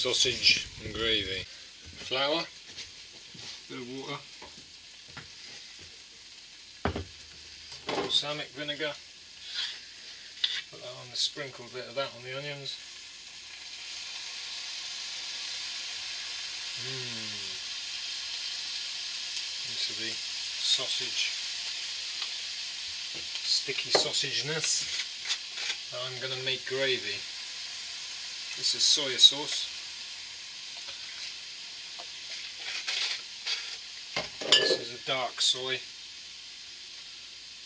sausage and gravy. Flour, bit of water, balsamic vinegar, put that on a bit of that on the onions. Mmm. Into the sausage, sticky sausageness. I'm going to make gravy. This is soya sauce. This is a dark soy.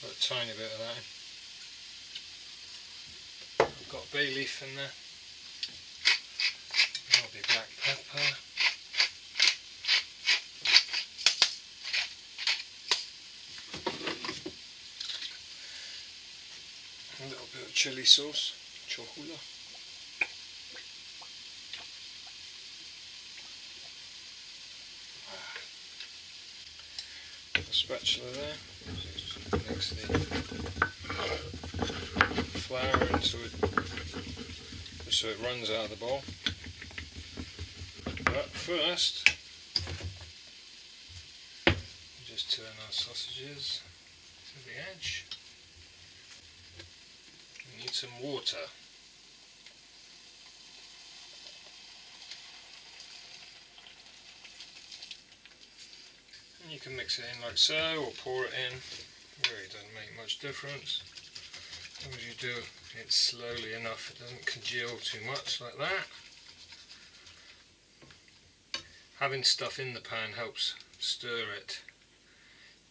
Got a tiny bit of that. I've got bay leaf in there. That'll be black pepper. A little bit of chili sauce, chocolate. Spatula there. Mix the flour into it so it runs out of the bowl. But first, just turn our sausages to the edge. We need some water. And you can mix it in like so or pour it in. Really doesn't make much difference. As long as you do it slowly enough it doesn't congeal too much like that. Having stuff in the pan helps stir it.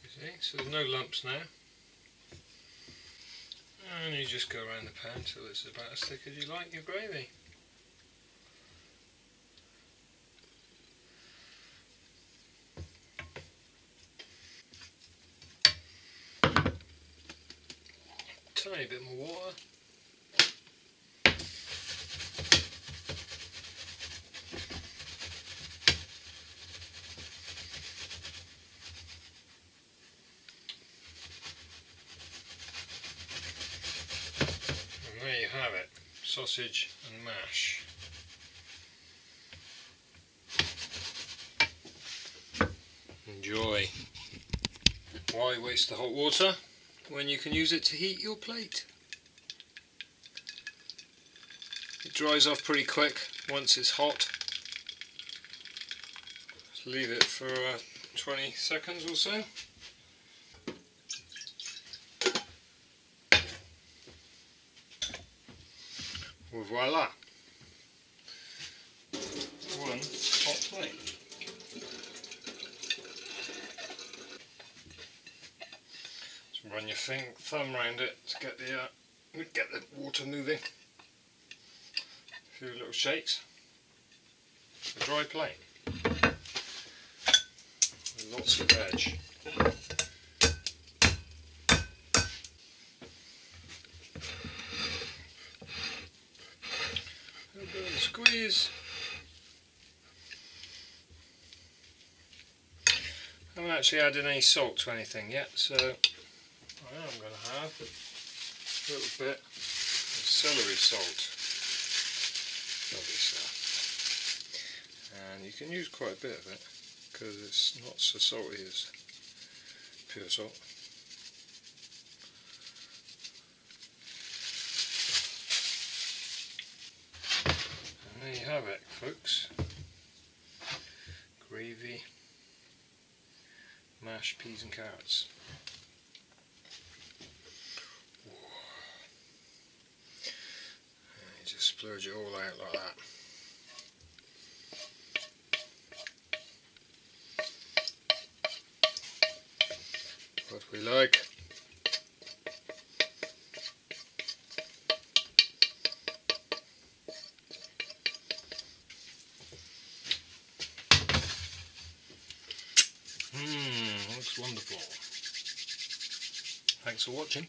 You see, so there's no lumps now. And you just go around the pan till it's about as thick as you like your gravy. Tiny bit more water. And there you have it, sausage and mash. Enjoy. Why waste the hot water when you can use it to heat your plate? It dries off pretty quick once it's hot. Just leave it for uh, 20 seconds or so. Voila. One hot plate. Run your thing, thumb round it to get the uh, get the water moving. A few little shakes. A dry plate. Lots of veg. Squeeze. I haven't actually added any salt to anything yet, so I am going to have a little bit of celery salt. And you can use quite a bit of it because it's not so salty as pure salt. And there you have it, folks. Gravy, mashed peas and carrots. Splurge it all out like that. What we like. Mmm, looks wonderful. Thanks for watching.